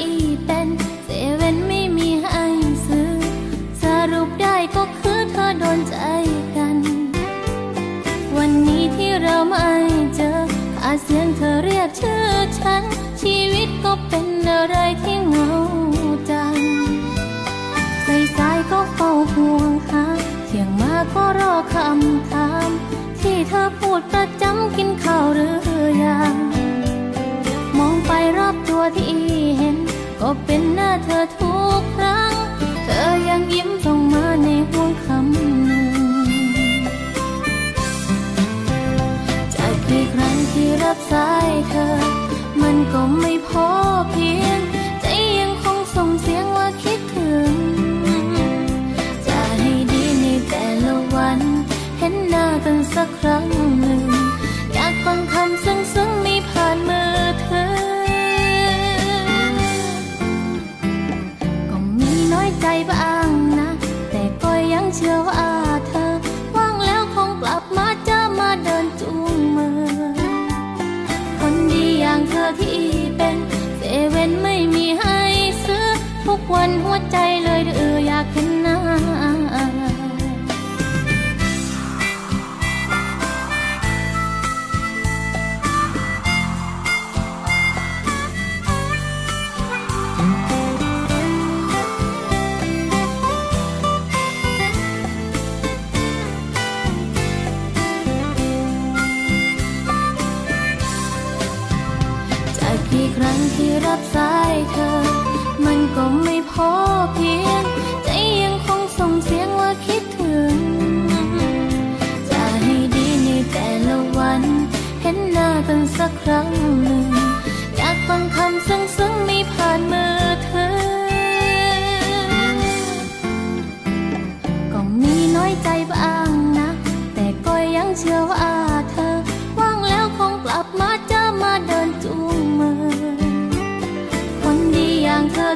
อที่เป็นเซเว่นไม่มีให้ซื้อ สรุปได้ก็คือเธอโดนใจกัน วันนี้ที่เราไม่เจออาเสียงเธอเรียกชื่อฉัน ชีวิตก็เป็นอะไรที่เงาจังใส่สายก็เฝ้าห่วงหาเที่ยงมาก็รอคำถาม ที่เธอพูดประจำกินข้าวหรือยัง ก็เป็นหน้าเธอทุกครั้ง เธอยังยิ้มส่งมาในห่วงคำหนึ่งจากกี่ครั้งที่รับสายเธอ มันก็ไม่พอเพียง ใจยังคงส่งเสียงว่าคิดถึง จะให้ดีในแต่ละวัน เห็นหน้ากันสักครั้งหนึ่งอยากฟังคำซึ้งซึ้งๆ เชื่อว่าเธอว่างแล้วคงกลับมาจะมาเดินจูงมือ คนดีอย่างเธอที่เป็นเซเว่นไม่มีให้ซื้อ ทุกวันหัวใจเลยเดือ รั้งที่รับสายเธอ มันก็ไม่พอเพียง ใจยังคงส่งเสียงว่าคิดถึง จะให้ดีในแต่ละวัน เห็นหน้ากันสักครั้งหนึ่งอยากฟังคำซึ้งซึ้งๆมีผ่านมือเธอ ก็มีน้อยใจบ้างนะ แต่ก็ยังเชื่อว่าเธอ ว่างแล้วคงกลับมาจะมาเด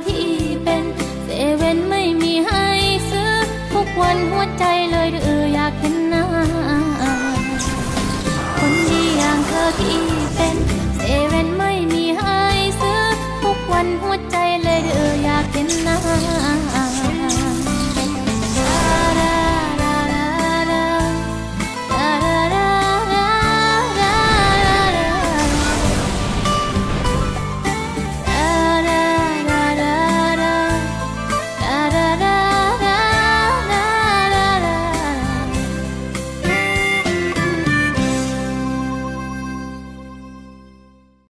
ที่เป็นเซเว่นไม่มีให้ซื้อ ทุกวันหัวใจเลยเดืออยากเห็นหน้า